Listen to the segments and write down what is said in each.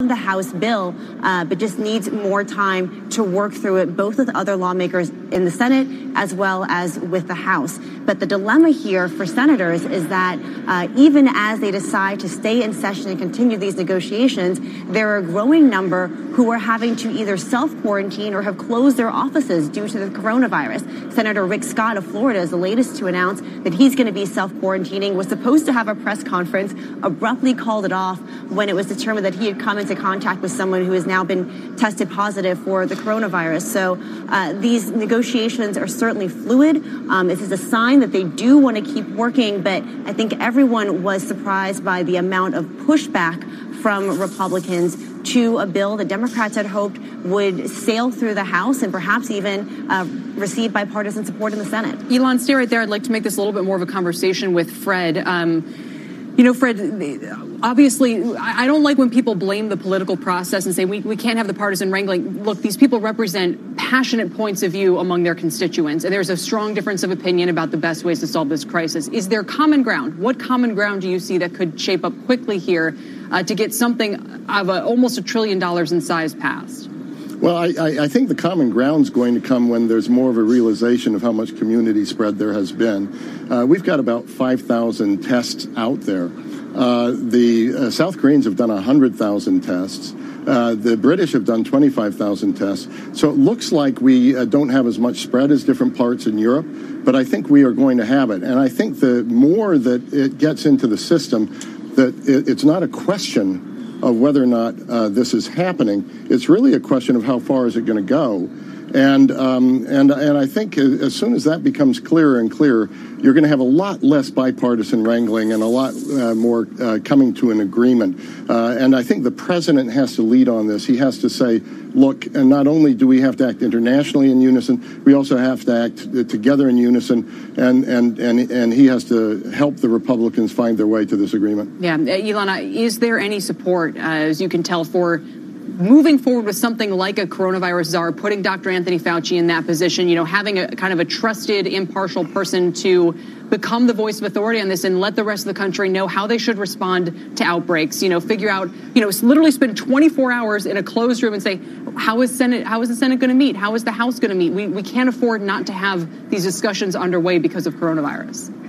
the House bill, uh, but just needs more time to work through it, both with other lawmakers in the Senate as well as with the House. But the dilemma here for senators is that uh, even as they decide to stay in session and continue these negotiations, there are a growing number who are having to either self quarantine or have closed their offices due to the coronavirus. Senator Rick Scott of Florida is the latest to announce that he's going to be self quarantining, was supposed to have a press conference, abruptly called it off when it was determined that he had come into contact with someone who has now been tested positive for the coronavirus. So uh, these negotiations are certainly fluid. Um, this is a sign that they do want to keep working, but I think everyone was surprised by the amount of pushback from Republicans to a bill that Democrats had hoped would sail through the House and perhaps even uh, receive bipartisan support in the Senate. Ylan, stay right there. I'd like to make this a little bit more of a conversation with Fred. Um, you know, Fred, obviously, I don't like when people blame the political process and say we, we can't have the partisan wrangling. Look, these people represent passionate points of view among their constituents, and there's a strong difference of opinion about the best ways to solve this crisis. Is there common ground? What common ground do you see that could shape up quickly here uh, to get something of a, almost a trillion dollars in size passed? Well, I, I, think the common ground is going to come when there's more of a realization of how much community spread there has been. Uh, we've got about 5,000 tests out there. Uh, the uh, South Koreans have done 100,000 tests. Uh, the British have done 25,000 tests. So it looks like we uh, don't have as much spread as different parts in Europe, but I think we are going to have it. And I think the more that it gets into the system, that it, it's not a question of whether or not uh, this is happening. It's really a question of how far is it going to go. And, um, and, and I think as soon as that becomes clearer and clearer, you're going to have a lot less bipartisan wrangling and a lot uh, more uh, coming to an agreement. Uh, and I think the president has to lead on this. He has to say, look, and not only do we have to act internationally in unison, we also have to act together in unison. And, and, and, and he has to help the Republicans find their way to this agreement. Yeah. Ilana, is there any support, uh, as you can tell, for moving forward with something like a coronavirus czar, putting Dr. Anthony Fauci in that position, you know, having a kind of a trusted, impartial person to become the voice of authority on this and let the rest of the country know how they should respond to outbreaks, you know, figure out, you know, literally spend 24 hours in a closed room and say, how is Senate, how is the Senate going to meet? How is the House going to meet? We, we can't afford not to have these discussions underway because of coronavirus.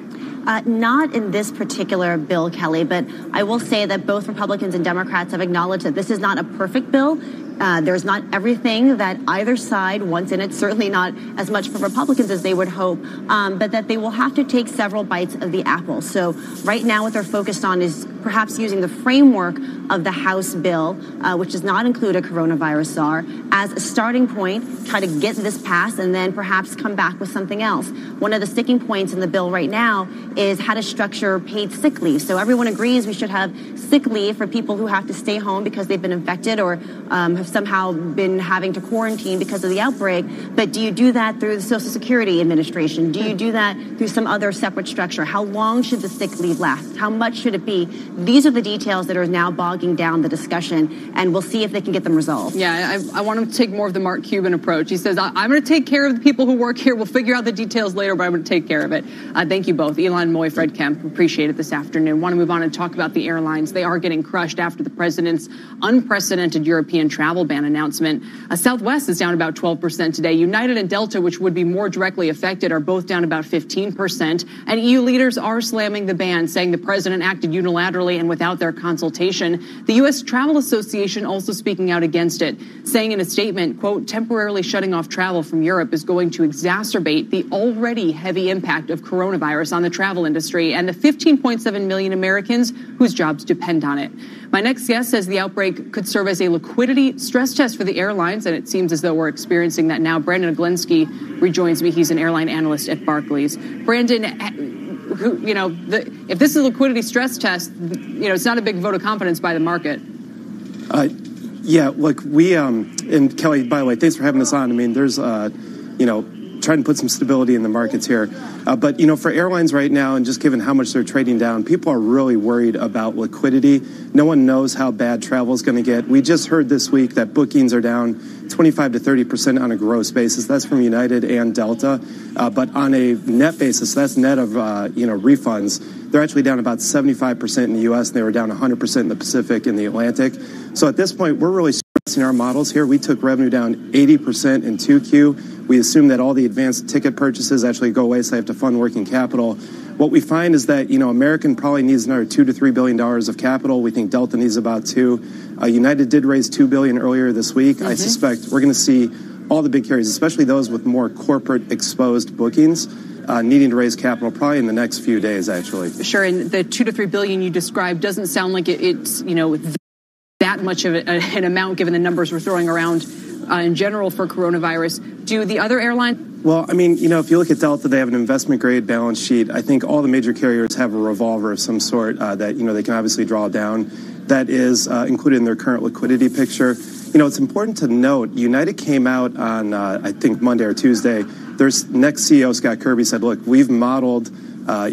Uh, not in this particular bill, Kelly, but I will say that both Republicans and Democrats have acknowledged that this is not a perfect bill. Uh, there's not everything that either side wants in it, certainly not as much for Republicans as they would hope, um, but that they will have to take several bites of the apple. So right now what they're focused on is perhaps using the framework of the House bill, uh, which does not include a coronavirus czar, as a starting point, try to get this passed and then perhaps come back with something else. One of the sticking points in the bill right now is how to structure paid sick leave. So everyone agrees we should have sick leave for people who have to stay home because they've been infected or um, have somehow been having to quarantine because of the outbreak. But do you do that through the Social Security Administration? Do you do that through some other separate structure? How long should the sick leave last? How much should it be? These are the details that are now bogging down the discussion, and we'll see if they can get them resolved. Yeah, I, I want to take more of the Mark Cuban approach. He says, I'm going to take care of the people who work here. We'll figure out the details later, but I'm going to take care of it. Uh, thank you both. Ylan Mui, Fred Kempe, appreciate it this afternoon. Want to move on and talk about the airlines. They are getting crushed after the president's unprecedented European travel ban announcement. Uh, Southwest is down about 12% today. United and Delta, which would be more directly affected, are both down about 15%. And EU leaders are slamming the ban, saying the president acted unilaterally and without their consultation. The U.S. Travel Association also speaking out against it, saying in a statement, quote, temporarily shutting off travel from Europe is going to exacerbate the already heavy impact of coronavirus on the travel industry and the 15.7 million Americans whose jobs depend on it. My next guest says the outbreak could serve as a liquidity stress test for the airlines, and it seems as though we're experiencing that now. Brandon Oglenski rejoins me. He's an airline analyst at Barclays. Brandon, who, you know, the, if this is a liquidity stress test, you know, it's not a big vote of confidence by the market. Uh, yeah, look, we, um, and Kelly, by the way, thanks for having us on. I mean, there's, uh, you know, trying to put some stability in the markets here. Uh, but you know, for airlines right now, and just given how much they're trading down, people are really worried about liquidity. No one knows how bad travel is going to get. We just heard this week that bookings are down 25 to 30 percent on a gross basis. That's from United and Delta. Uh, but on a net basis, that's net of uh, you know refunds. They're actually down about 75 percent in the U.S. and they were down 100 percent in the Pacific and the Atlantic. So at this point, we're really stressing our models here. We took revenue down 80 percent in 2Q. We assume that all the advanced ticket purchases actually go away, so they have to fund working capital. What we find is that you know American probably needs another two to three billion dollars of capital. We think Delta needs about two. Uh, United did raise 2 billion earlier this week. Mm-hmm. I suspect we're going to see all the big carriers, especially those with more corporate exposed bookings, uh, needing to raise capital probably in the next few days, actually. Sure, and the two to three billion you described doesn't sound like it, it's you know that much of an amount given the numbers we're throwing around uh, in general for coronavirus. Do the other airlines? Well, I mean, you know, if you look at Delta, they have an investment grade balance sheet. I think all the major carriers have a revolver of some sort uh, that you know they can obviously draw down. That is uh, included in their current liquidity picture. You know, it's important to note United came out on, uh, I think, Monday or Tuesday. Their next CEO, Scott Kirby, said, look, we've modeled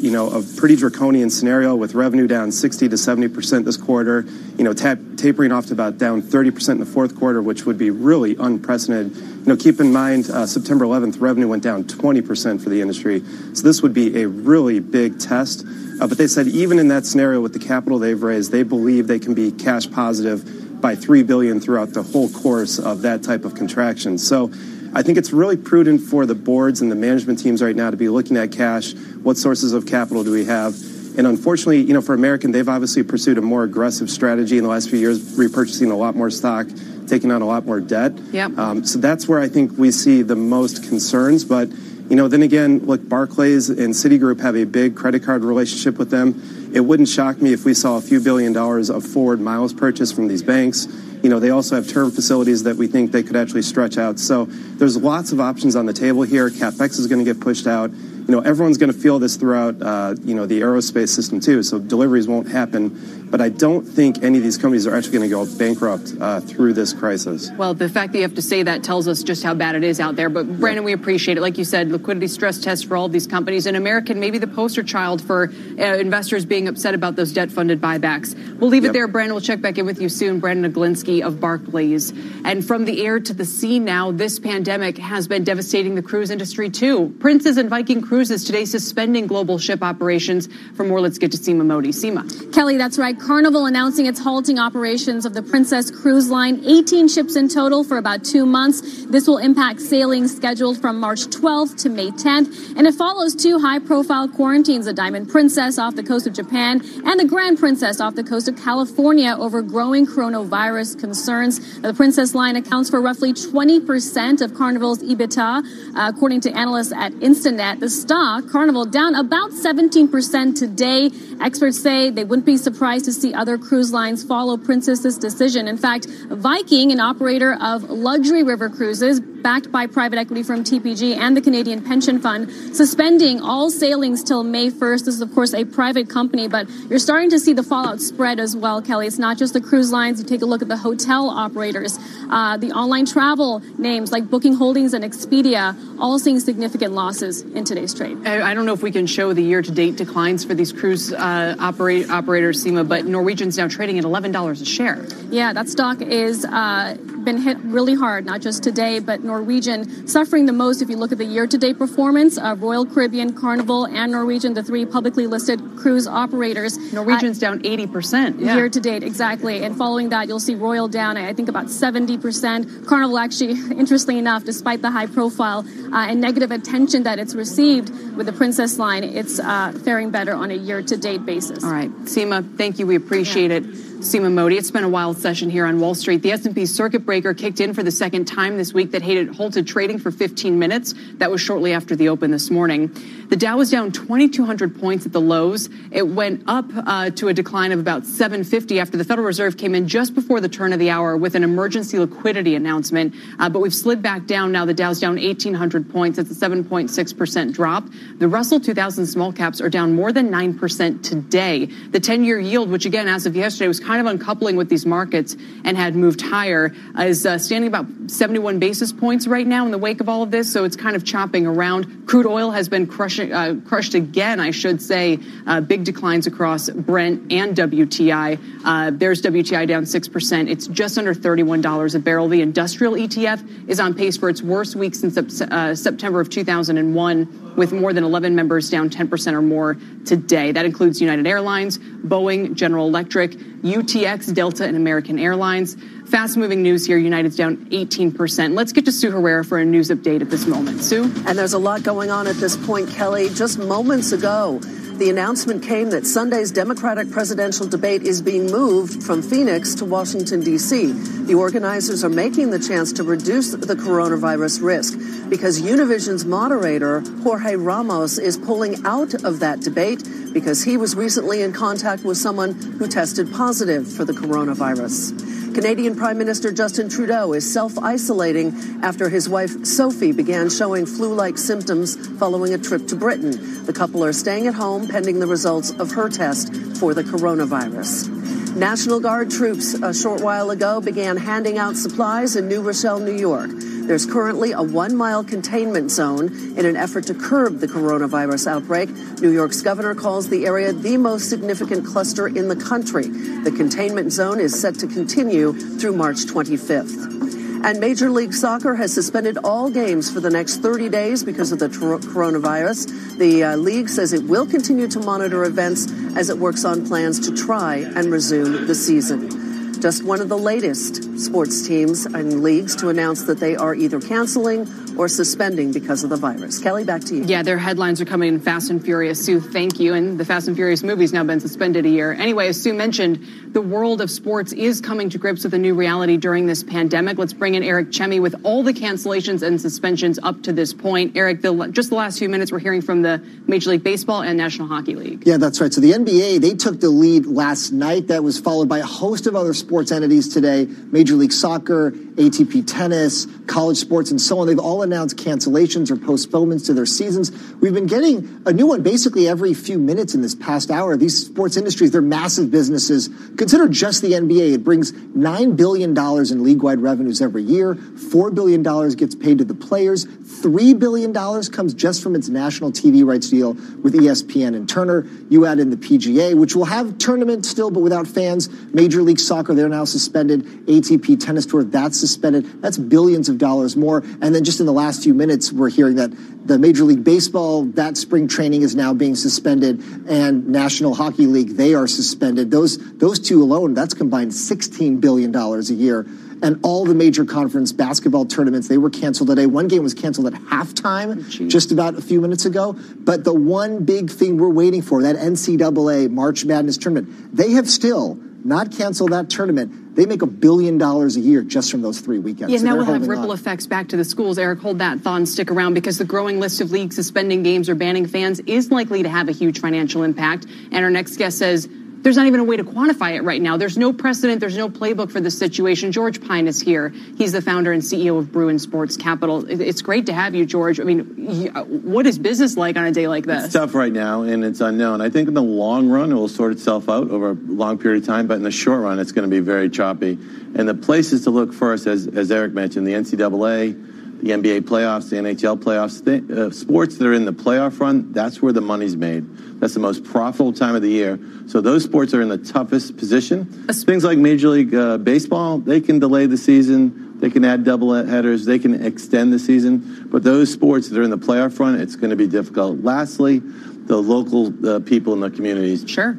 you know, a pretty draconian scenario with revenue down 60 to 70 percent this quarter, you know, tap, tapering off to about down 30 percent in the fourth quarter, which would be really unprecedented. You know, keep in mind uh, September 11th revenue went down 20 percent for the industry, so this would be a really big test. Uh, but they said even in that scenario with the capital they've raised, they believe they can be cash positive by three billion throughout the whole course of that type of contraction. So I think it's really prudent for the boards and the management teams right now to be looking at cash. What sources of capital do we have? And unfortunately, you know, for American, they've obviously pursued a more aggressive strategy in the last few years, repurchasing a lot more stock, taking on a lot more debt. Yep. Um, so that's where I think we see the most concerns. But, you know, then again, look, Barclays and Citigroup have a big credit card relationship with them. It wouldn't shock me if we saw a few billion dollars of forward miles purchased from these banks. You know, they also have term facilities that we think they could actually stretch out. So there's lots of options on the table here. CapEx is going to get pushed out you know, everyone's going to feel this throughout, uh, you know, the aerospace system too. So deliveries won't happen. But I don't think any of these companies are actually going to go bankrupt uh, through this crisis. Well, the fact that you have to say that tells us just how bad it is out there. But Brandon, we appreciate it. Like you said, liquidity stress test for all these companies. And American, maybe the poster child for uh, investors being upset about those debt-funded buybacks. We'll leave yep. it there, Brandon. We'll check back in with you soon. Brandon Oglenski of Barclays. And from the air to the sea now, this pandemic has been devastating the cruise industry too. Princess and Viking Cruises today suspending global ship operations. For more, let's get to Seema Modi. Seema. Kelly, that's right. Carnival announcing it's halting operations of the Princess Cruise Line, 18 ships in total for about two months. This will impact sailing scheduled from March 12th to May 10th, and it follows two high-profile quarantines: the Diamond Princess off the coast of Japan and the Grand Princess off the coast of California over growing coronavirus concerns. The Princess line accounts for roughly 20% of Carnival's EBITDA, uh, according to analysts at Instinet. The stock Carnival down about 17% today. Experts say they wouldn't be surprised to see other cruise lines follow Princess's decision. In fact, Viking, an operator of luxury river cruises, backed by private equity firm TPG and the Canadian Pension Fund, suspending all sailings till May 1st. This is, of course, a private company, but you're starting to see the fallout spread as well, Kelly. It's not just the cruise lines. You take a look at the hotel operators, uh, the online travel names like Booking Holdings and Expedia, all seeing significant losses in today's trade. I don't know if we can show the year-to-date declines for these cruise uh, operate, operators, Seema, but Norwegian's now trading at $11 a share. Yeah, that stock is uh, been hit really hard, not just today, but Norwegian suffering the most. If you look at the year-to-date performance of Royal Caribbean, Carnival, and Norwegian, the three publicly listed cruise operators. Norwegian's uh, down 80%. Yeah. Year-to-date, exactly. And following that, you'll see Royal down, I think, about 70%. Carnival actually, interestingly enough, despite the high profile uh, and negative attention that it's received with the Princess line, it's uh, faring better on a year-to-date basis. All right. Seema, thank you. We appreciate yeah. it. Seema Modi. It's been a wild session here on Wall Street. The S&P circuit breaker kicked in for the second time this week that halted trading for 15 minutes. That was shortly after the open this morning. The Dow was down 2,200 points at the lows. It went up uh, to a decline of about 750 after the Federal Reserve came in just before the turn of the hour with an emergency liquidity announcement. Uh, but we've slid back down now. The Dow's down 1,800 points. It's a 7.6% drop. The Russell 2000 small caps are down more than 9% today. The 10 year yield, which again, as of yesterday, was kind of uncoupling with these markets and had moved higher, is uh, standing about 71 basis points right now in the wake of all of this. So it's kind of chopping around. Crude oil has been crushing, uh, crushed again, I should say. Uh, big declines across Brent and WTI. Uh, there's WTI down 6%. It's just under $31 a barrel. The industrial ETF is on pace for its worst week since uh, September of 2001, with more than 11 members down 10% or more today. That includes United Airlines, Boeing, General Electric, UTX, Delta, and American Airlines. Fast moving news here. United's down 18%. Let's get to Sue Herrera for a news update at this moment. Sue? And there's a lot going on at this point, Kelly. Just moments ago, the announcement came that Sunday's Democratic presidential debate is being moved from Phoenix to Washington, D.C. The organizers are making the chance to reduce the coronavirus risk because Univision's moderator, Jorge Ramos, is pulling out of that debate because he was recently in contact with someone who tested positive for the coronavirus. Canadian Prime Minister Justin Trudeau is self isolating after his wife Sophie began showing flu like symptoms following a trip to Britain. The couple are staying at home pending the results of her test for the coronavirus. National Guard troops a short while ago began handing out supplies in New Rochelle, New York. There's currently a one mile containment zone in an effort to curb the coronavirus outbreak. New York's governor calls the area the most significant cluster in the country. The containment zone is set to continue through March 25th. And Major League Soccer has suspended all games for the next 30 days because of the coronavirus. The uh, league says it will continue to monitor events as it works on plans to try and resume the season just one of the latest sports teams and leagues to announce that they are either canceling or suspending because of the virus. Kelly, back to you. Yeah, their headlines are coming in fast and furious. Sue, thank you. And the Fast and Furious movie's now been suspended a year. Anyway, as Sue mentioned, the world of sports is coming to grips with a new reality during this pandemic. Let's bring in Eric Chemi with all the cancellations and suspensions up to this point. Eric, the, just the last few minutes, we're hearing from the Major League Baseball and National Hockey League. Yeah, that's right. So the NBA, they took the lead last night. That was followed by a host of other sports entities today. Major League Soccer, ATP Tennis, college sports, and so on. They've all announced cancellations or postponements to their seasons. We've been getting a new one basically every few minutes in this past hour. These sports industries, they're massive businesses. Consider just the NBA. It brings $9 billion in league wide revenues every year. $4 billion gets paid to the players. $3 billion comes just from its national TV rights deal with ESPN and Turner. You add in the PGA, which will have tournaments still, but without fans. Major League Soccer, they're now suspended. ATP Tennis Tour, that's suspended. That's billions of dollars more. And then just in the last few minutes, we're hearing that the Major League Baseball, that spring training is now being suspended, and National Hockey League, they are suspended. Those, those two alone, that's combined $16 billion a year and all the major conference basketball tournaments they were canceled today one game was canceled at halftime oh, Jeez. just about a few minutes ago but the one big thing we're waiting for that ncaa march madness tournament they have still not cancel that tournament they make a billion dollars a year just from those three weekends. Yeah, so now we'll have ripple on. effects back to the schools. Eric, hold that thought and stick around because the growing list of leagues suspending games or banning fans is likely to have a huge financial impact. And our next guest says there's not even a way to quantify it right now. There's no precedent. There's no playbook for this situation. George Pyne is here. He's the founder and CEO of Bruin Sports Capital. It's great to have you, George. I mean, uh, what is business like on a day like this? It's tough right now, and it's unknown. I think in the long run, it will sort itself out over a long period of time, but in the short run, it's going to be very choppy. And the places to look first, as, as Eric mentioned, the NCAA, the NBA playoffs, the NHL playoffs, the, uh, sports that are in the playoff run, that's where the money's made. That's the most profitable time of the year. So those sports are in the toughest position. Things like Major League uh, Baseball, they can delay the season. They can add double headers. They can extend the season. But those sports that are in the playoff run, it's going to be difficult. Lastly, the local uh, people in the communities. Sure.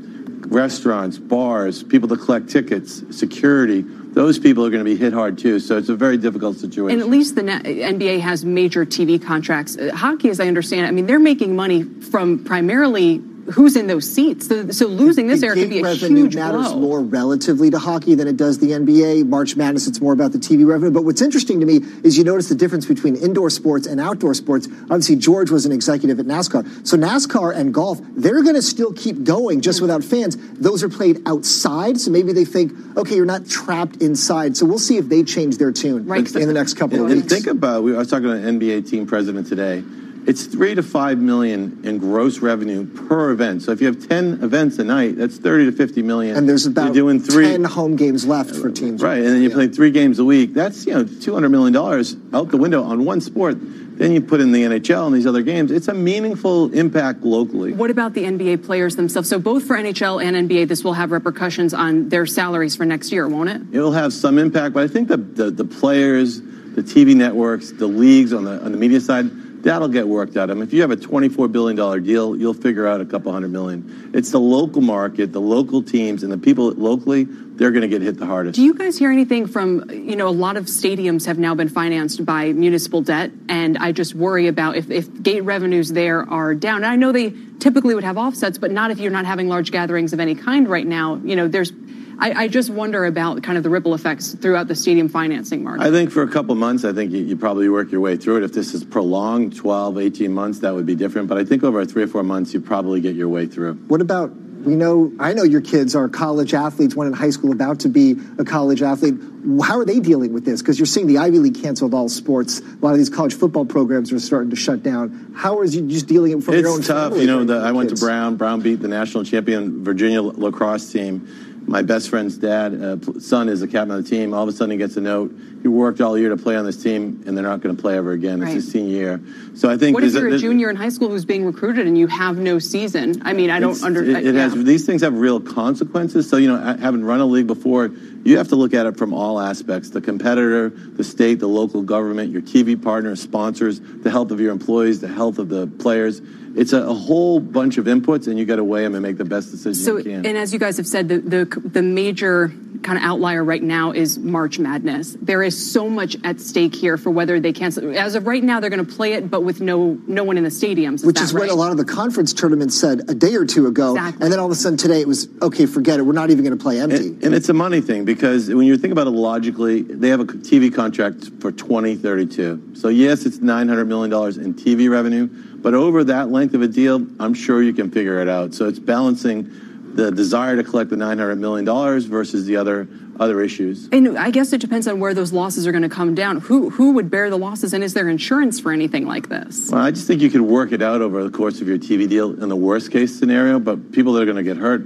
Restaurants, bars, people that collect tickets, security those people are going to be hit hard too. So it's a very difficult situation. And at least the NBA has major TV contracts. Uh, hockey, as I understand it, I mean, they're making money from primarily who's in those seats. So, so losing this air could be a huge matters blow. more relatively to hockey than it does the NBA. March Madness, it's more about the TV revenue. But what's interesting to me is you notice the difference between indoor sports and outdoor sports. Obviously, George was an executive at NASCAR. So NASCAR and golf, they're going to still keep going just without fans. Those are played outside. So maybe they think, okay, you're not trapped inside. So we'll see if they change their tune right. in the next couple of weeks. And think about, we, I was talking to an NBA team president today it's three to five million in gross revenue per event. So if you have 10 events a night, that's 30 to 50 million. And there's about You're doing three, home games left for teams. Right, and then you play three games a week. That's you know two hundred million dollars out the window on one sport. Then you put in the NHL and these other games. It's a meaningful impact locally. What about the NBA players themselves? So both for NHL and NBA, this will have repercussions on their salaries for next year, won't it? It'll have some impact, but I think the the, the players, the TV networks, the leagues on the on the media side. That'll get worked out. I mean, if you have a $24 billion deal, you'll figure out a couple hundred million. It's the local market, the local teams, and the people locally, they're going to get hit the hardest. Do you guys hear anything from, you know, a lot of stadiums have now been financed by municipal debt, and I just worry about if, if gate revenues there are down. And I know they typically would have offsets, but not if you're not having large gatherings of any kind right now. You know, there's I, I, just wonder about kind of the ripple effects throughout the stadium financing market. I think for a couple of months, I think you, you, probably work your way through it. If this is prolonged, 12, 18 months, that would be different. But I think over three or four months, you probably get your way through. What about, we know, I know your kids are college athletes, one in high school about to be a college athlete. How are they dealing with this? Because you're seeing the Ivy League canceled all sports. A lot of these college football programs are starting to shut down. How is you just dealing from it's your own tough. You know, the, I went to Brown. Brown beat the national champion Virginia lacrosse team my best friend's dad, uh, son, is the captain of the team. All of a sudden, he gets a note. He worked all year to play on this team, and they're not going to play ever again. Right. It's his senior year. So I think. What if you're a, a junior in high school who's being recruited and you have no season? I mean, I don't understand. It, it has these things have real consequences. So you know, having run a league before, you have to look at it from all aspects: the competitor, the state, the local government, your TV partners, sponsors, the health of your employees, the health of the players it's a, a, whole bunch of inputs, and you got to weigh them and make the best decision so, you can. And as you guys have said, the, the, the major kind of outlier right now is March Madness. There is so much at stake here for whether they cancel. As of right now, they're going to play it, but with no no one in the stadiums. Is Which is right? what a lot of the conference tournaments said a day or two ago, exactly. and then all of a sudden today it was okay. Forget it. We're not even going to play empty. And, and, it's a money thing because when you think about it logically, they have a TV contract for 2032. So yes, it's 900 million dollars in TV revenue but over that length of a deal, I'm sure you can figure it out. So it's balancing the desire to collect the $900 million versus the other other issues. And I guess it depends on where those losses are going to come down. Who who would bear the losses, and is there insurance for anything like this? Well, I just think you could work it out over the course of your TV deal in the worst case scenario. But people that are going to get hurt,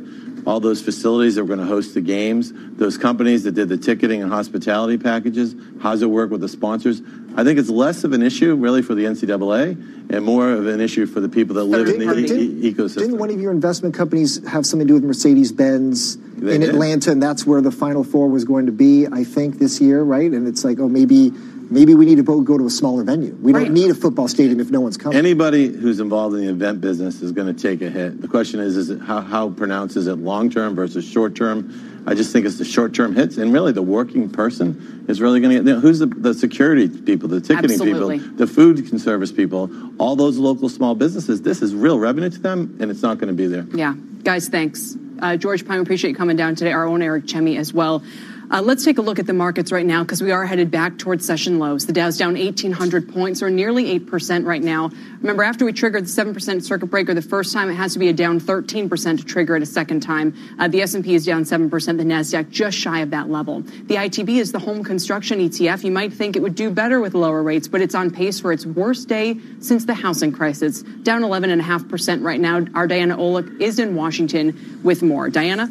all those facilities that were going to host the games, those companies that did the ticketing and hospitality packages, how's it work with the sponsors? I think it's less of an issue really for the NCAA and more of an issue for the people that live in the e- ecosystem. Didn't one of your investment companies have something to do with Mercedes Benz in did. Atlanta, and that's where the Final Four was going to be, I think, this year, right? And it's like, oh, maybe maybe we need to go to a smaller venue. We don't need a football stadium if no one's coming. Anybody who's involved in the event business is going to take a hit. The question is, is it how, how pronounced is it long term versus short term? I just think it's the short term hits, and really the working person is really going to get. You know, who's the, the, security people, the ticketing Absolutely. people, the food service people, all those local small businesses. This is real revenue to them, and it's not going to be there. Yeah, guys, thanks. Uh, George Pyne, we appreciate you coming down today. Our own Eric Chemi as well. Uh, let's take a look at the markets right now because we are headed back towards session lows. The Dow's down 1,800 points, or nearly 8% right now. Remember, after we triggered the 7% circuit breaker the first time, it has to be a down 13% to trigger it a second time. Uh, the S&P is down 7%, the Nasdaq just shy of that level. The ITB is the home construction ETF. You might think it would do better with lower rates, but it's on pace for its worst day since the housing crisis, down 11.5% right now. Our Diana Olick is in Washington with more. Diana?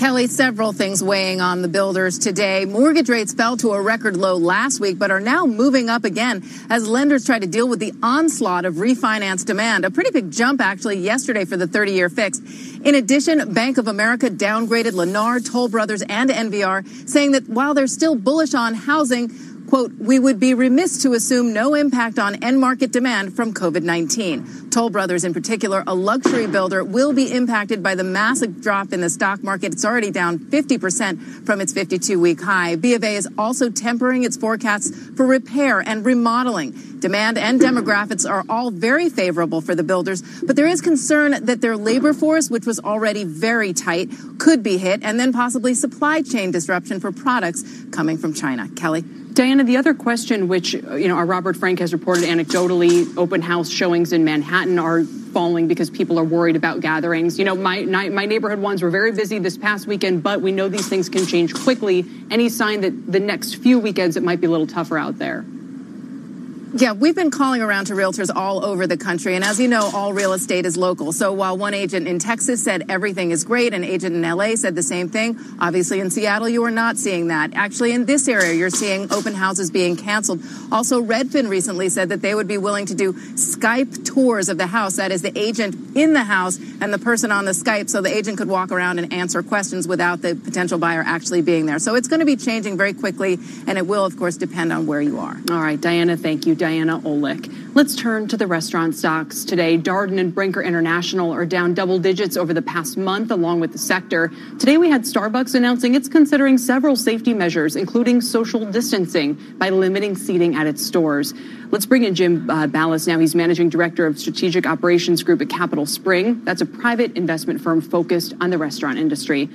Kelly, several things weighing on the builders today. Mortgage rates fell to a record low last week, but are now moving up again as lenders try to deal with the onslaught of refinance demand. A pretty big jump actually yesterday for the 30 year fix. In addition, Bank of America downgraded Lennar, Toll Brothers, and NVR, saying that while they're still bullish on housing, Quote, we would be remiss to assume no impact on end market demand from COVID 19. Toll Brothers, in particular, a luxury builder, will be impacted by the massive drop in the stock market. It's already down 50% from its 52 week high. B of A is also tempering its forecasts for repair and remodeling. Demand and demographics are all very favorable for the builders, but there is concern that their labor force, which was already very tight, could be hit, and then possibly supply chain disruption for products coming from China. Kelly? Diana, the other question, which you know, our Robert Frank has reported anecdotally, open house showings in Manhattan are falling because people are worried about gatherings. You know, my my neighborhood ones were very busy this past weekend, but we know these things can change quickly. Any sign that the next few weekends it might be a little tougher out there? Yeah, we've been calling around to realtors all over the country. And as you know, all real estate is local. So while one agent in Texas said everything is great, an agent in LA said the same thing, obviously in Seattle, you are not seeing that. Actually, in this area, you're seeing open houses being canceled. Also, Redfin recently said that they would be willing to do Skype tours of the house. That is the agent in the house and the person on the Skype. So the agent could walk around and answer questions without the potential buyer actually being there. So it's going to be changing very quickly. And it will, of course, depend on where you are. All right, Diana, thank you. Diana Olick. Let's turn to the restaurant stocks today. Darden and Brinker International are down double digits over the past month, along with the sector. Today we had Starbucks announcing it's considering several safety measures, including social distancing, by limiting seating at its stores. Let's bring in Jim uh, Ballas now. He's managing director of strategic operations group at Capital Spring. That's a private investment firm focused on the restaurant industry.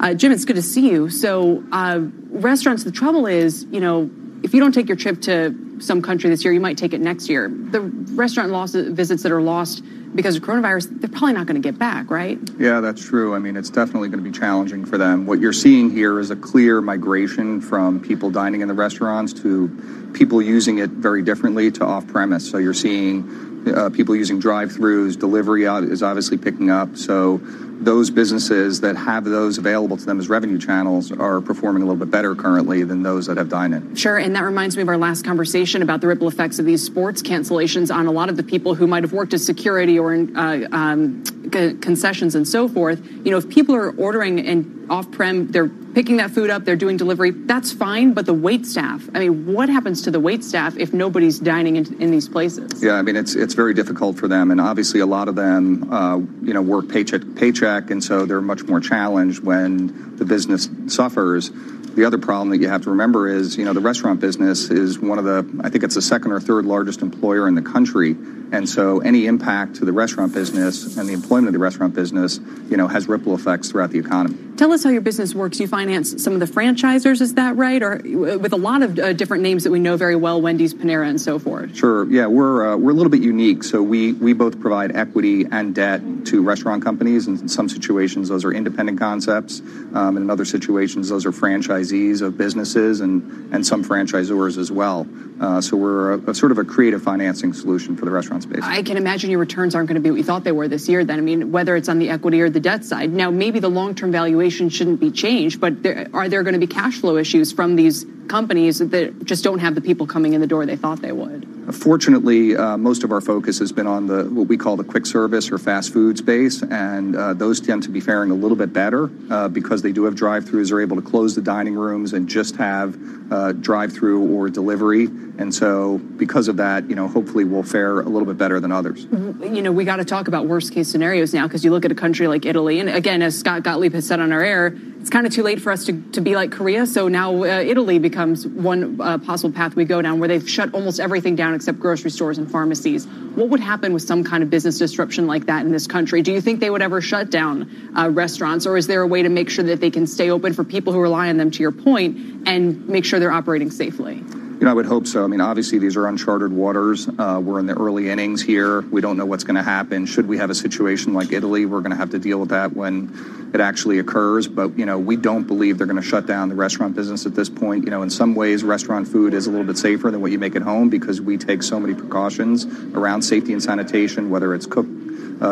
Uh, Jim, it's good to see you. So, uh, restaurants, the trouble is, you know, if you don't take your trip to some country this year, you might take it next year. The restaurant loss visits that are lost because of coronavirus, they're probably not going to get back, right? Yeah, that's true. I mean, it's definitely going to be challenging for them. What you're seeing here is a clear migration from people dining in the restaurants to people using it very differently to off premise. So you're seeing uh, people using drive throughs, delivery is obviously picking up. So those businesses that have those available to them as revenue channels are performing a little bit better currently than those that have dine-in. Sure, and that reminds me of our last conversation about the ripple effects of these sports cancellations on a lot of the people who might have worked as security or in uh, um, concessions and so forth. You know, if people are ordering and off-prem, they're picking that food up, they're doing delivery, that's fine. But the wait staff, I mean, what happens to the wait staff if nobody's dining in, in these places? Yeah, I mean, it's it's very difficult for them, and obviously a lot of them, uh, you know, work paycheck paycheck, and so they're much more challenged when the business suffers. The other problem that you have to remember is, you know, the restaurant business is one of the, I think it's the second or third largest employer in the country. And so any impact to the restaurant business and the employment of the restaurant business, you know, has ripple effects throughout the economy. Tell us how your business works. You finance some of the franchisors, is that right? Or with a lot of uh, different names that we know very well, Wendy's, Panera, and so forth. Sure. Yeah, we're uh, we're a little bit unique. So we we both provide equity and debt to restaurant companies. And in some situations, those are independent concepts. Um, and in other situations, those are franchisees of businesses and and some franchisors as well. Uh, so we're a, a sort of a creative financing solution for the restaurant I can imagine your returns aren't going to be what you thought they were this year. Then I mean, whether it's on the equity or the debt side. Now, maybe the long-term valuation shouldn't be changed, but there, are there going to be cash flow issues from these companies that just don't have the people coming in the door they thought they would? Fortunately, uh, most of our focus has been on the what we call the quick service or fast food space, and uh, those tend to be faring a little bit better uh, because they do have drive-throughs. They're able to close the dining rooms and just have uh, drive-through or delivery, and so because of that, you know, hopefully we'll fare a little bit better than others. You know, we got to talk about worst-case scenarios now because you look at a country like Italy, and again, as Scott Gottlieb has said on our air, it's kind of too late for us to, to be like Korea. So now uh, Italy becomes one uh, possible path we go down where they've shut almost everything down except grocery stores and pharmacies. What would happen with some kind of business disruption like that in this country? Do you think they would ever shut down uh, restaurants, or is there a way to make sure that they can stay open for people who rely on them, to your point, and make sure they're operating safely? You know, I would hope so. I mean, obviously, these are uncharted waters. Uh, we're in the early innings here. We don't know what's going to happen. Should we have a situation like Italy, we're going to have to deal with that when it actually occurs. But, you know, we don't believe they're going to shut down the restaurant business at this point. You know, in some ways, restaurant food is a little bit safer than what you make at home because we take so many precautions around safety and sanitation, whether it's cooked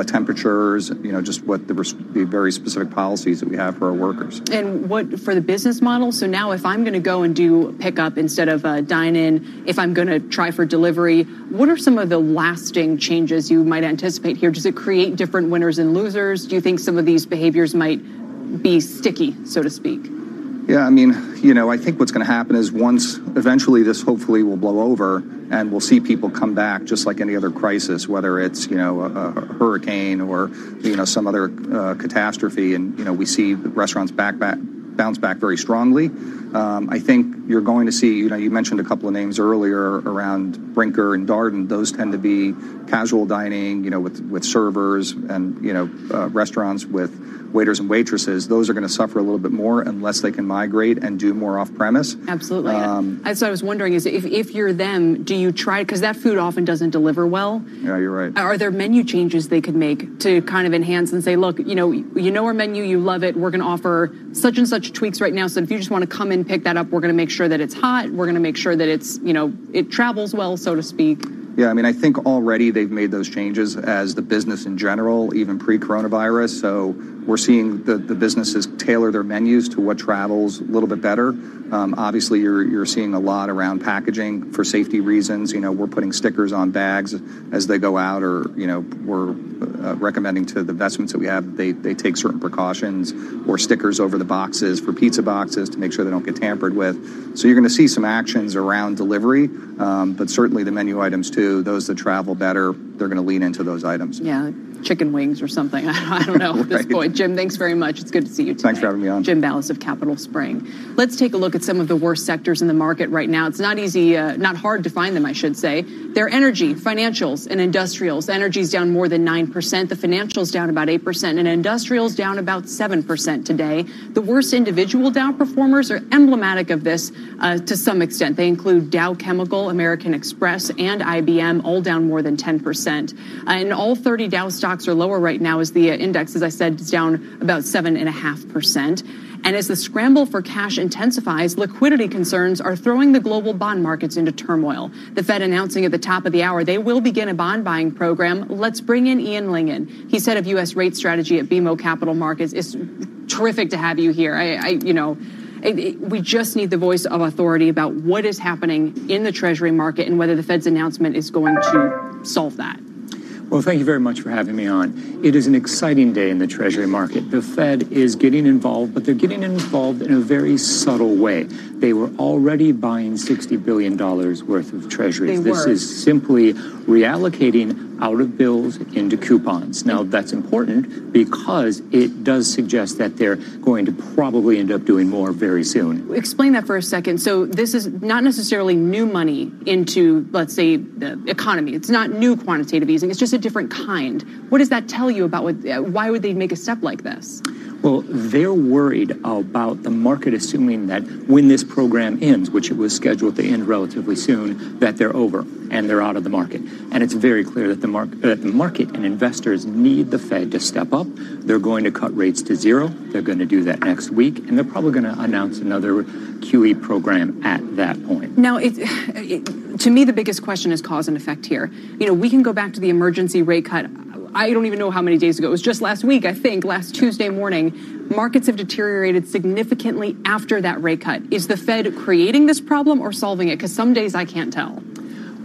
temperatures, you know, just what the, the, very specific policies that we have for our workers. And what for the business model? So now, if I'm going to go and do pickup instead of uh, dine in, if I'm going to try for delivery, what are some of the lasting changes you might anticipate here? Does it create different winners and losers? Do you think some of these behaviors might be sticky, so to speak? Yeah, I mean, you know, I think what's going to happen is once eventually this hopefully will blow over and we'll see people come back just like any other crisis, whether it's, you know, a, a hurricane or, you know, some other uh, catastrophe. And, you know, we see restaurants back, back, bounce back very strongly. Um, I think you're going to see, you know, you mentioned a couple of names earlier around Brinker and Darden. Those tend to be casual dining, you know, with, with servers and, you know, uh, restaurants with waiters and waitresses, those are going to suffer a little bit more unless they can migrate and do more off premise. Absolutely. Um, That's what I was wondering is if, if you're them, do you try, because that food often doesn't deliver well. Yeah, you're right. Are there menu changes they could make to kind of enhance and say, look, you know, you know our menu, you love it. We're going to offer such and such tweaks right now. So if you just want to come in, pick that up, we're going to make sure that it's hot. We're going to make sure that it's, you know, it travels well, so to speak. Yeah, I mean, I think already they've made those changes as the business in general, even pre-coronavirus. So we're seeing the, businesses tailor their menus to what travels a little bit better. Um, obviously, you're seeing a lot around packaging for safety reasons. You know, we're putting stickers on bags as they go out, or you know, we're uh, recommending to the vestments that we have they take certain precautions or stickers over the boxes for pizza boxes to make sure they don't get tampered with. So you're going to see some actions around delivery, um, but certainly the menu items too. Those that travel better, they're going to lean into those items. Yeah, chicken wings or something. I don't know at this point. Jim, thanks very much. It's good to see you today. Thanks for having me on. Jim Ballas of Capital Spring. Let's take a look at some of the worst sectors in the market right now. It's not easy, uh, not hard to find them, I should say. They're energy, financials, and industrials. Energy's down more than 9%. The financials down about 8%, and industrials down about 7% today. The worst individual Dow performers are emblematic of this uh, to some extent. They include Dow Chemical, American Express, and IBM, all down more than 10%. Uh, and all 30 Dow stocks are lower right now as the uh, index, as I said, is down about 7.5%. And as the scramble for cash intensifies, liquidity concerns are throwing the global bond markets into turmoil. The Fed announcing at the top of the hour they will begin a bond buying program. Let's bring in Ian Lingen. He's head of U.S. rate strategy at BMO Capital Markets. It's terrific to have you here. I, I you know, it, it, we just need the voice of authority about what is happening in the Treasury market and whether the Fed's announcement is going to solve that. Well, thank you very much for having me on. It is an exciting day in the Treasury market. The Fed is getting involved, but they're getting involved in a very subtle way. They were already buying $60 billion worth of Treasuries. They this were. is simply reallocating out of bills into coupons. Now, that's important because it does suggest that they're going to probably end up doing more very soon. Explain that for a second. So this is not necessarily new money into, let's say, the economy. It's not new quantitative easing. It's just a different kind. What does that tell you about what? Why would they make a step like this? Well, they're worried about the market assuming that when this program ends, which it was scheduled to end relatively soon, that they're over and they're out of the market. And it's very clear that the, mar- uh, that the market and investors need the Fed to step up. They're going to cut rates to zero. They're going to do that next week, and they're probably going to announce another QE program at that point. Now, it, it, to me, the biggest question is cause and effect here. You know, we can go back to the emergency rate cut. I don't even know how many days ago. It was just last week, I think, last Tuesday morning. Markets have deteriorated significantly after that rate cut. Is the Fed creating this problem or solving it? Because some days I can't tell.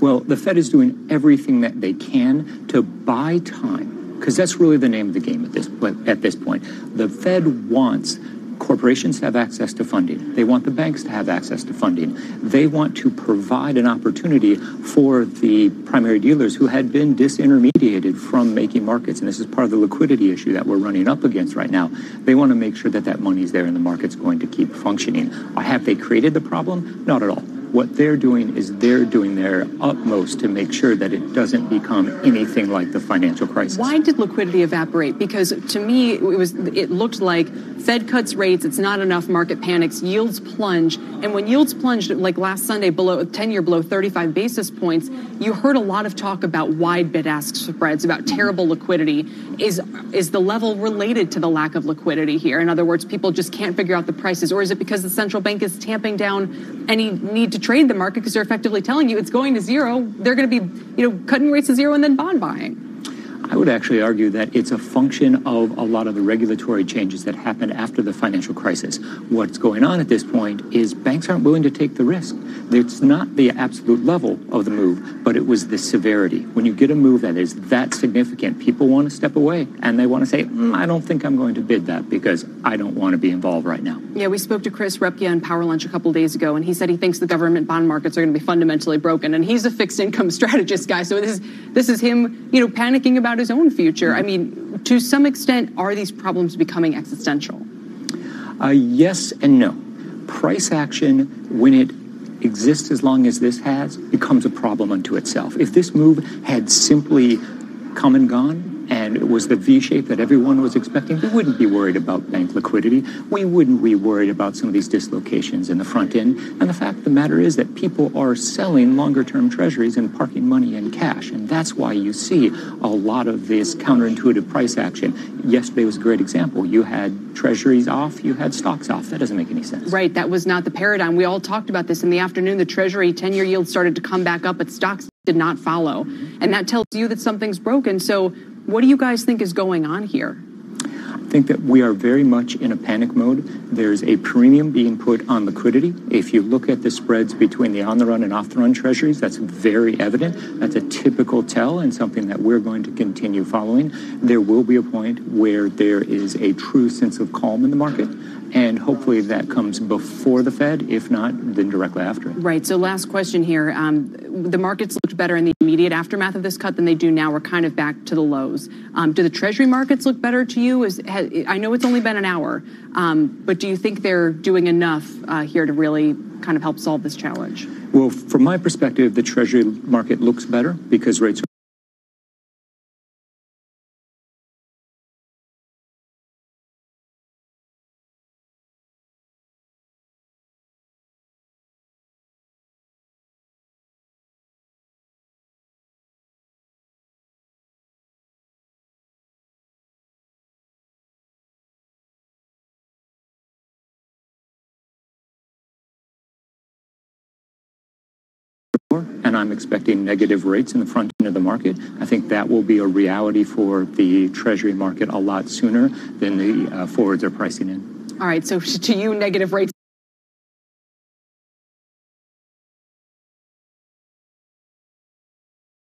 Well, the Fed is doing everything that they can to buy time, because that's really the name of the game at this at this point. The Fed wants corporations have access to funding. They want the banks to have access to funding. They want to provide an opportunity for the primary dealers who had been disintermediated from making markets. And this is part of the liquidity issue that we're running up against right now. They want to make sure that that money's there and the market's going to keep functioning. Have they created the problem? Not at all. What they're doing is they're doing their utmost to make sure that it doesn't become anything like the financial crisis. Why did liquidity evaporate? Because to me, it was it looked like Fed cuts rates, it's not enough, market panics, yields plunge, and when yields plunged like last Sunday below 10 year below 35 basis points, you heard a lot of talk about wide bid ask spreads, about terrible liquidity. Is is the level related to the lack of liquidity here? In other words, people just can't figure out the prices, or is it because the central bank is tamping down any need to trade the market because they're effectively telling you it's going to zero? They're going to be, you know, cutting rates to zero and then bond buying. I would actually argue that it's a function of a lot of the regulatory changes that happened after the financial crisis. What's going on at this point is banks aren't willing to take the risk. It's not the absolute level of the move, but it was the severity. When you get a move that is that significant, people want to step away and they want to say, mm, I don't think I'm going to bid that because I don't want to be involved right now. Yeah, we spoke to Chris Rupkey on Power Lunch a couple days ago, and he said he thinks the government bond markets are going to be fundamentally broken. And he's a fixed income strategist guy, so this is this is him, you know, panicking about his own future. I mean, to some extent, are these problems becoming existential? Uh, yes and no. Price action, when it exists as long as this has, becomes a problem unto itself. If this move had simply come and gone and it was the V shape that everyone was expecting, we wouldn't be worried about bank liquidity. We wouldn't be worried about some of these dislocations in the front end. And the fact of the matter is that people are selling longer term treasuries and parking money in cash. And that's why you see a lot of this counterintuitive price action. Yesterday was a great example. You had treasuries off, you had stocks off. That doesn't make any sense. Right. That was not the paradigm. We all talked about this in the afternoon. The Treasury 10 year yield started to come back up, but stocks did not follow. And that tells you that something's broken. So, what do you guys think is going on here? I think that we are very much in a panic mode. There's a premium being put on liquidity. If you look at the spreads between the on the run and off the run treasuries, that's very evident. That's a typical tell and something that we're going to continue following. There will be a point where there is a true sense of calm in the market. And hopefully that comes before the Fed. If not, then directly after it. Right. So, last question here. Um, the markets looked better in the immediate aftermath of this cut than they do now. We're kind of back to the lows. Um, do the Treasury markets look better to you? Is, I know it's only been an hour, um, but do you think they're doing enough uh, here to really kind of help solve this challenge? Well, from my perspective, the Treasury market looks better because rates are and I'm expecting negative rates in the front end of the market. I think that will be a reality for the Treasury market a lot sooner than the uh, forwards are pricing in. All right. So, to you, negative rates.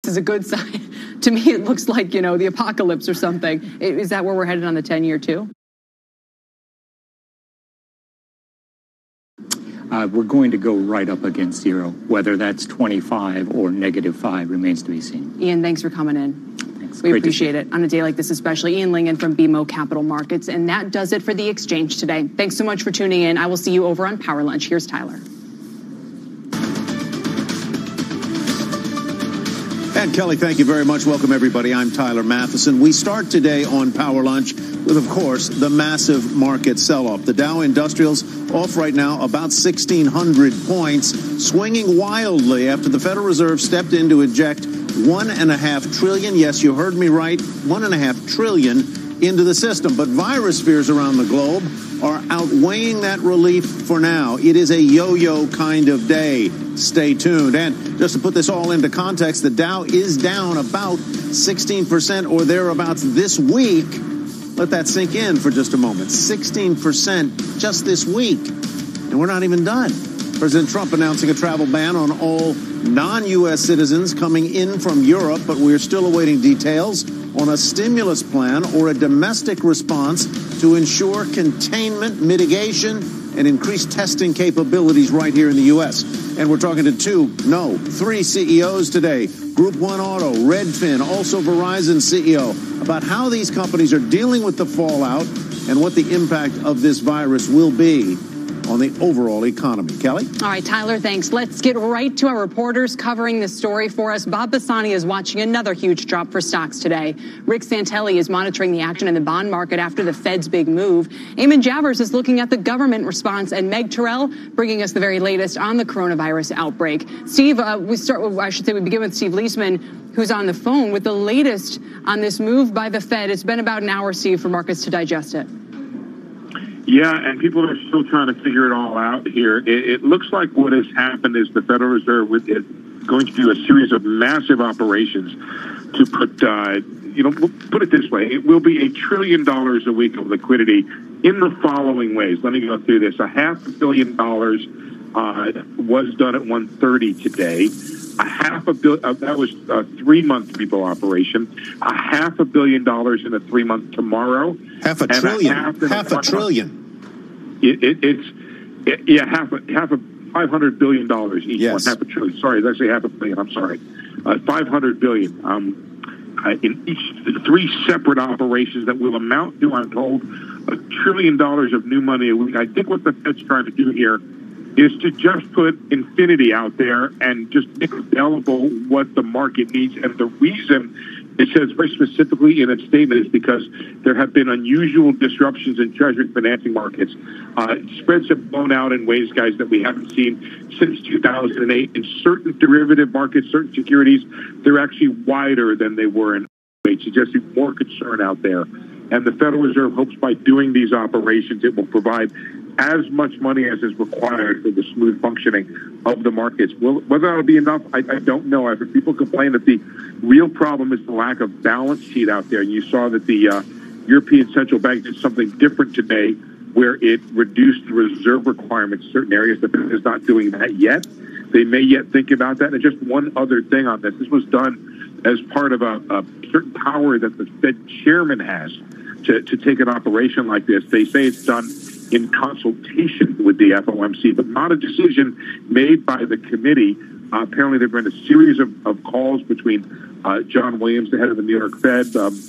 This is a good sign. to me, it looks like, you know, the apocalypse or something. Is that where we're headed on the 10 year, too? Uh, we're going to go right up against zero. Whether that's 25 or negative 5 remains to be seen. Ian, thanks for coming in. Thanks. We Great appreciate it on a day like this, especially Ian Lingen from BMO Capital Markets. And that does it for the exchange today. Thanks so much for tuning in. I will see you over on Power Lunch. Here's Tyler. And Kelly, thank you very much. Welcome, everybody. I'm Tyler Mathisen. We start today on Power Lunch with, of course, the massive market sell off. The Dow Industrials off right now about 1,600 points, swinging wildly after the Federal Reserve stepped in to inject one and a half trillion. Yes, you heard me right. One and a half trillion into the system. But virus fears around the globe are outweighing that relief for now. It is a yo yo kind of day. Stay tuned. And just to put this all into context, the Dow is down about 16% or thereabouts this week. Let that sink in for just a moment. 16% just this week. And we're not even done. President Trump announcing a travel ban on all non U.S. citizens coming in from Europe, but we're still awaiting details on a stimulus plan or a domestic response to ensure containment, mitigation, and increased testing capabilities right here in the U.S. And we're talking to two, no, three CEOs today Group One Auto, Redfin, also Verizon CEO, about how these companies are dealing with the fallout and what the impact of this virus will be on the overall economy. Kelly? All right, Tyler, thanks. Let's get right to our reporters covering this story for us. Bob Pisani is watching another huge drop for stocks today. Rick Santelli is monitoring the action in the bond market after the Fed's big move. Eamon Javers is looking at the government response, and Meg Terrell bringing us the very latest on the coronavirus outbreak. Steve, uh, we start. I should say we begin with Steve Liesman, who's on the phone with the latest on this move by the Fed. It's been about an hour, Steve, for markets to digest it. Yeah, and people are still trying to figure it all out here. It, it looks like what has happened is the Federal Reserve is going to do a series of massive operations to put, uh, you know, put it this way: it will be a trillion dollars a week of liquidity in the following ways. Let me go through this: a half billion dollars uh, was done at 1:30 today. A half a billion uh, that was a three month repo operation. A half a billion dollars in a three month tomorrow. Half a trillion. half in a a trillion. It, it, it's it, yeah, half a half a five hundred billion dollars each Yes. one, half a trillion. Sorry, it's actually half a billion. I'm sorry, uh, five hundred billion. Um, uh, in each three separate operations that will amount to, I'm told, a trillion dollars of new money a week. I think what the Fed's trying to do here is to just put infinity out there and just make available what the market needs. And the reason it says very specifically in its statement is because there have been unusual disruptions in treasury financing markets. Uh, spreads have blown out in ways, guys, that we haven't seen since 2008. In certain derivative markets, certain securities, they're actually wider than they were in 08, suggesting more concern out there. And the Federal Reserve hopes by doing these operations, it will provide as much money as is required for the smooth functioning of the markets. Will, whether that'll be enough, I, I don't know. I've heard people complain that the real problem is the lack of balance sheet out there. You saw that the uh, European Central Bank did something different today where it reduced the reserve requirements in certain areas. The Fed is not doing that yet. They may yet think about that. And just one other thing on this. This was done as part of a, a certain power that the Fed chairman has to, to take an operation like this. They say it's done in consultation with the FOMC, but not a decision made by the committee. Uh, apparently, there have been a series of, of calls between uh, John Williams, the head of the New York Fed, um,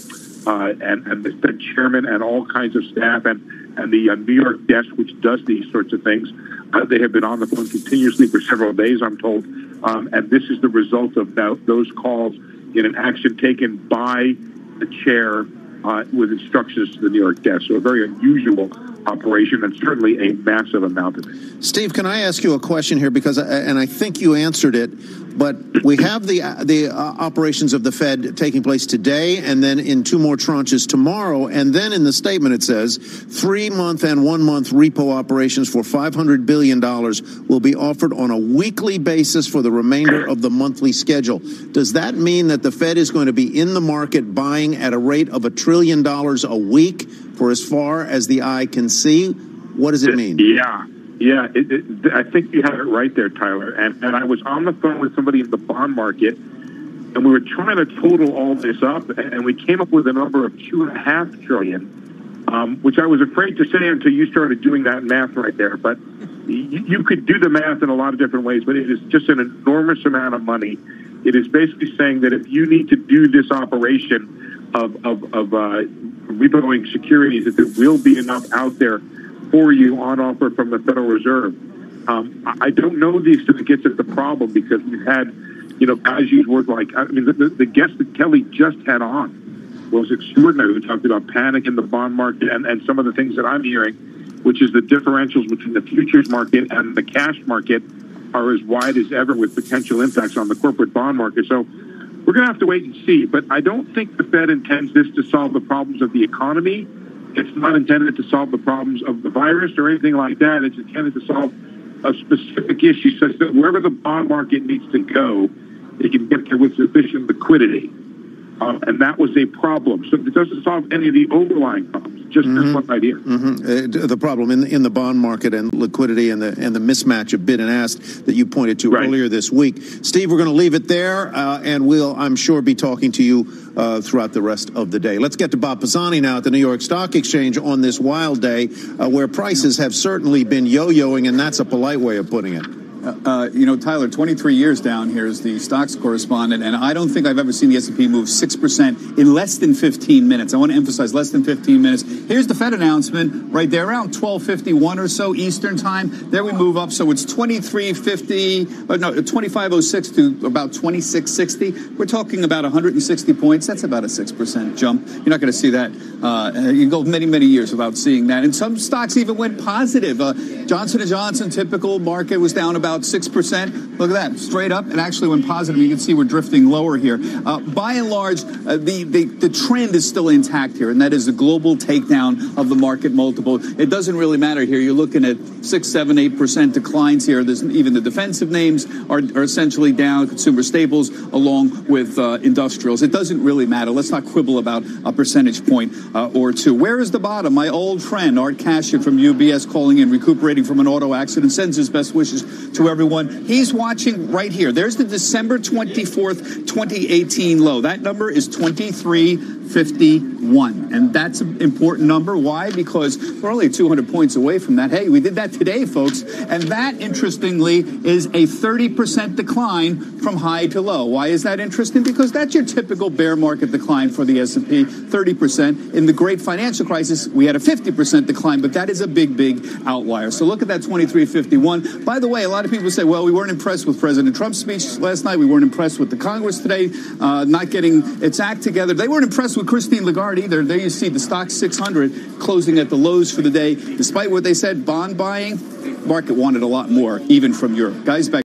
uh, and, and the Fed chairman, and all kinds of staff, and, and the uh, New York desk, which does these sorts of things. Uh, they have been on the phone continuously for several days, I'm told. Um, and this is the result of that, those calls in an action taken by the chair uh, with instructions to the New York desk. So a very unusual operation and certainly a massive amount of it. Steve, can I ask you a question here? Because, and I think you answered it, but we have the the uh, operations of the Fed taking place today, and then in two more tranches tomorrow, and then in the statement it says three month and one month repo operations for five hundred billion dollars will be offered on a weekly basis for the remainder of the monthly schedule. Does that mean that the Fed is going to be in the market buying at a rate of a trillion dollars a week for as far as the eye can see? What does it mean? Yeah. Yeah, it, it, I think you have it right there, Tyler. And, and I was on the phone with somebody in the bond market, and we were trying to total all this up, and we came up with a number of two and a half trillion, um, which I was afraid to say until you started doing that math right there. But you, you could do the math in a lot of different ways, but it is just an enormous amount of money. It is basically saying that if you need to do this operation of, of, of uh, repoing securities, that there will be enough out there for you on offer from the Federal Reserve. Um, I don't know the extent gets at the problem because we've had, you know, guys use words like, I mean, the, the, the guest that Kelly just had on was extraordinary. We talked about panic in the bond market and, and some of the things that I'm hearing, which is the differentials between the futures market and the cash market are as wide as ever with potential impacts on the corporate bond market. So we're going to have to wait and see. But I don't think the Fed intends this to solve the problems of the economy. It's not intended to solve the problems of the virus or anything like that. It's intended to solve a specific issue such that wherever the bond market needs to go, they can get there with sufficient liquidity. Uh, and that was a problem. So it doesn't solve any of the overlying problems. Just mm-hmm. this one idea. Mm-hmm. Uh, the problem in the, in the bond market and liquidity and the and the mismatch of bid and ask that you pointed to right. earlier this week. Steve, we're going to leave it there, uh, and we'll, I'm sure, be talking to you uh, throughout the rest of the day. Let's get to Bob Pisani now at the New York Stock Exchange on this wild day, uh, where prices have certainly been yo-yoing, and that's a polite way of putting it. Uh, you know, Tyler, 23 years down here as the stocks correspondent, and I don't think I've ever seen the S&P move 6% in less than 15 minutes. I want to emphasize less than 15 minutes. Here's the Fed announcement right there, around 12:51 or so Eastern time. There we move up, so it's 23.50, uh, no, 25.06 to about 26.60. We're talking about 160 points. That's about a 6% jump. You're not going to see that. Uh, you go many, many years without seeing that. And some stocks even went positive. Uh, Johnson & Johnson, typical market was down about about 6%. Look at that, straight up. And actually went positive. You can see we're drifting lower here. Uh, by and large, uh, the, the, the trend is still intact here, and that is the global takedown of the market multiple. It doesn't really matter here. You're looking at 6, 7, 8% declines here. There's, even the defensive names are, are essentially down, consumer staples along with uh, industrials. It doesn't really matter. Let's not quibble about a percentage point uh, or two. Where is the bottom? My old friend, Art Cashin from UBS, calling in, recuperating from an auto accident, sends his best wishes everyone. He's watching right here. There's the December 24th, 2018 low. That number is 23 51. And that's an important number. Why? Because we're only 200 points away from that. Hey, we did that today, folks. And that, interestingly, is a 30% decline from high to low. Why is that interesting? Because that's your typical bear market decline for the S&P, 30%. In the great financial crisis, we had a 50% decline, but that is a big, big outlier. So look at that 2351. By the way, a lot of people say, well, we weren't impressed with President Trump's speech last night. We weren't impressed with the Congress today, uh, not getting its act together. They weren't impressed with Christine Lagarde either. There you see the Stoxx 600 closing at the lows for the day. Despite what they said, bond buying, market wanted a lot more, even from Europe. Guys, back.